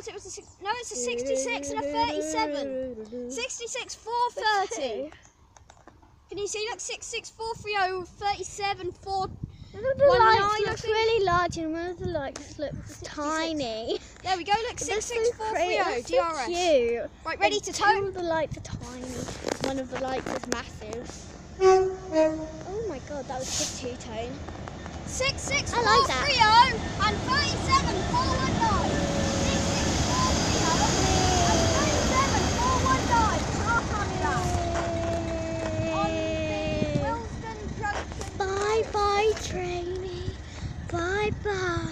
thought it was a six, no, it's a 66 and a 37. 66 430. Can you see? Look, 66 430, 37 4. One of the lights looks really large and one of the lights looks tiny. There we go. Look, They're 66 so pretty, 430 they're so DRS. cute. Right, ready And to Two tow? of the lights are tiny. One of the lights is massive. Oh my god, that was just two tone. 66 I like that. 430 and 37 419. 啊